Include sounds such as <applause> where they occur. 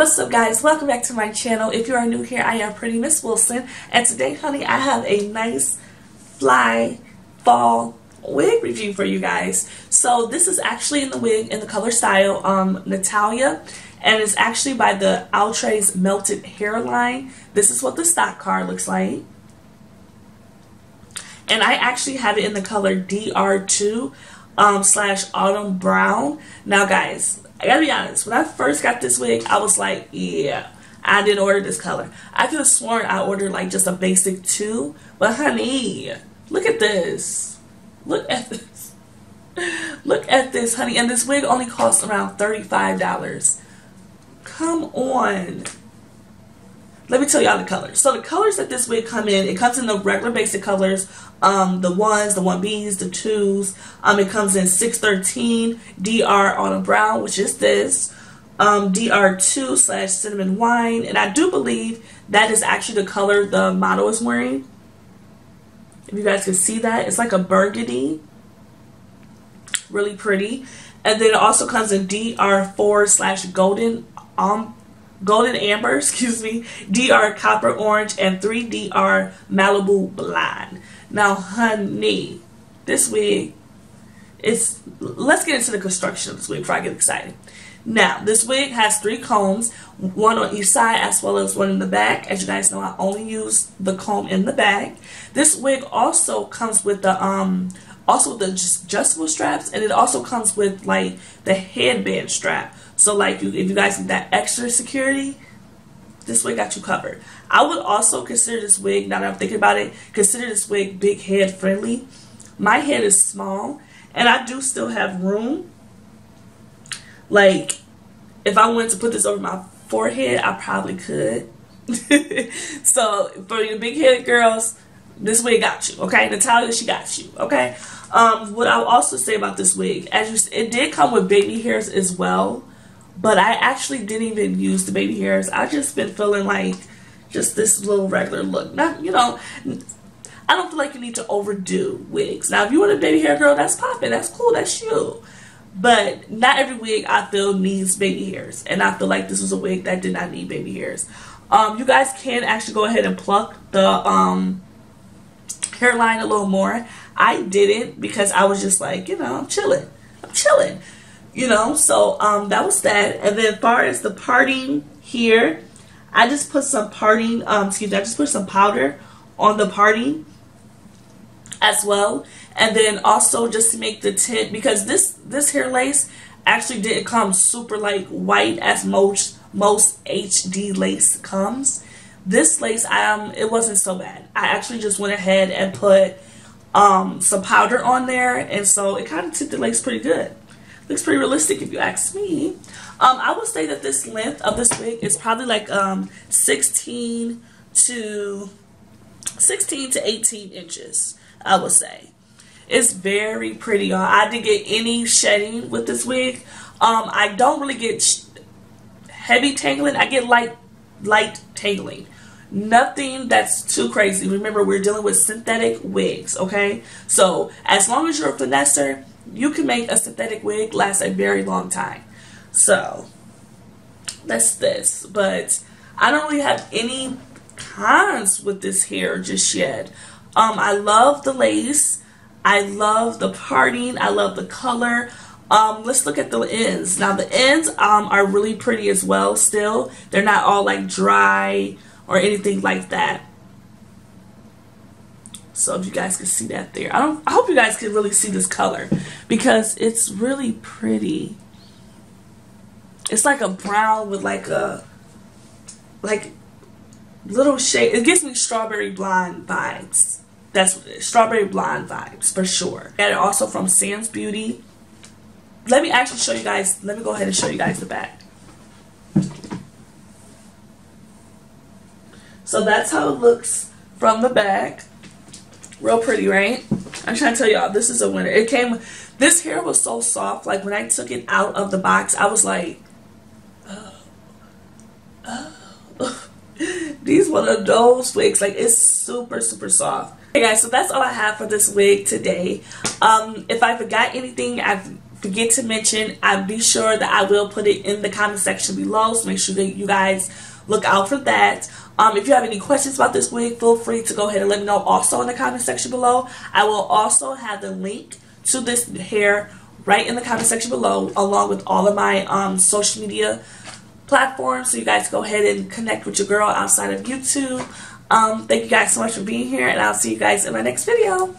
What's up guys? Welcome back to my channel. If you are new here, I am Pretty Miss Wilson. And today, honey, I have a nice fly fall wig review for you guys. So this is actually in the wig in the color style um, Natalia. And it's actually by the Outre's Melted Hairline. This is what the stock card looks like. And I actually have it in the color DR2 um, slash Autumn Brown. Now guys, I gotta be honest, when I first got this wig, I was like, yeah, I didn't order this color. I could have sworn I ordered like just a basic two, but honey, look at this. Look at <laughs> this. Look at this, honey. And this wig only costs around $35. Come on. Let me tell y'all the colors. So the colors that this wig come in, it comes in the regular basic colors, um, the ones, the one Bs, the twos. Um, it comes in 613 DR Autumn Brown, which is this. Um, DR2 slash Cinnamon Wine. And I do believe that is actually the color the model is wearing. If you guys can see that, it's like a burgundy. Really pretty. And then it also comes in DR4 slash Golden um, Golden Amber, <laughs> excuse me, DR Copper Orange, and 3DR Malibu Blonde. Now, honey, this wig is, let's get into the construction of this wig before I get excited. Now, this wig has three combs, one on each side as well as one in the back. As you guys know, I only use the comb in the back. This wig also comes with the um also the adjustable straps and it also comes with like the headband strap. So like if you guys need that extra security, this wig got you covered. I would also consider this wig, now that I'm thinking about it, consider this wig big head friendly. My head is small and I do still have room. Like if I wanted to put this over my forehead, I probably could. <laughs> so for your big head girls, this wig got you, okay? Natalia, she got you, okay? Um, what I'll also say about this wig, as you, it did come with baby hairs as well, but I actually didn't even use the baby hairs. I just been feeling like just this little regular look. Not, you know, I don't feel like you need to overdo wigs. Now, if you want a baby hair girl, that's popping. That's cool. That's you. But not every wig I feel needs baby hairs. And I feel like this was a wig that did not need baby hairs. Um, you guys can actually go ahead and pluck the um, hairline a little more. I didn't because I was just like, you know, I'm chilling. I'm chilling. You know, so um, that was that. And then as far as the parting here, I just put some parting, um, excuse me, I just put some powder on the parting as well. And then also just to make the tint, because this, this hair lace actually didn't come super like white as most, most HD lace comes. This lace, um, it wasn't so bad. I actually just went ahead and put um, some powder on there. And so it kind of took the lace pretty good. Looks pretty realistic if you ask me. Um, I would say that this length of this wig is probably like um, 16 to 16 to 18 inches, I would say. It's very pretty, y'all. I didn't get any shedding with this wig. Um, I don't really get heavy tangling. I get light, light tangling. Nothing that's too crazy. Remember, we're dealing with synthetic wigs, okay? So, as long as you're a finesser, you can make a synthetic wig last a very long time. So, that's this. But I don't really have any cons with this hair just yet. Um, I love the lace. I love the parting. I love the color. Um, let's look at the ends. Now the ends um, are really pretty as well still. They're not all like dry or anything like that. So if you guys can see that there. I don't I hope you guys can really see this color because it's really pretty. It's like a brown with like a like little shade. It gives me strawberry blonde vibes. That's. Strawberry blonde vibes for sure. It also from Sam's Beauty. Let me actually show you guys. Let me go ahead and show you guys the back. So that's how it looks from the back. Real pretty, right? I'm trying to tell y'all, this is a winner. It came, this hair was so soft. Like when I took it out of the box, I was like, oh, oh. <laughs> These one of those wigs. Like it's super, super soft. Okay guys, so that's all I have for this wig today. Um, if I forgot anything, I forget to mention, I'll be sure that I will put it in the comment section below. So make sure that you guys look out for that. Um, if you have any questions about this wig, feel free to go ahead and let me know also in the comment section below. I will also have the link to this hair right in the comment section below, along with all of my um, social media platforms. So you guys go ahead and connect with your girl outside of YouTube. Um, thank you guys so much for being here, and I'll see you guys in my next video.